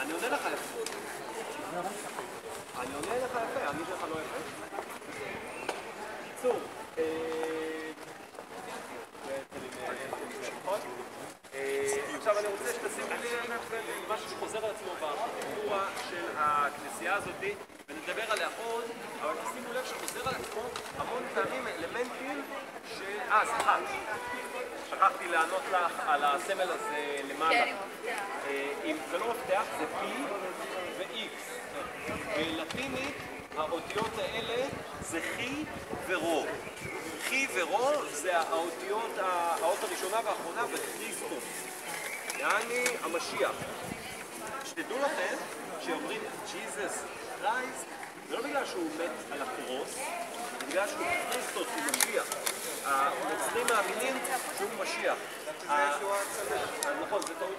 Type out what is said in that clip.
אני עונה לך יפה. אני עונה לך יפה, אני לך לא יפה. קיצור, אה, עכשיו אני רוצה שתשימו לב למשהו שחוזר על עצמו בארכיטקטורה של הכנסייה הזאת ונדבר עליה עוד, אבל תשימו לב שחוזר על עצמו המון פעמים אלמנטים של... אה, סליחה, שכחתי לענות לך על הסמל הזה למעלה. אם זה לא מפתח, זה P ו-X. בלטינית האותיות האלה זה חי ורו. חי ורו זה האותיות, האות הראשונה והאחרונה בכריסטוס. יעני המשיח. שתדעו לכם שאומרים ג'יזוס קרייסט זה לא בגלל שהוא מת על הקרוס, זה בגלל שהוא כריסטוס, הוא משיח. הנוצרים מאמינים שהוא משיח. נכון, זה טעות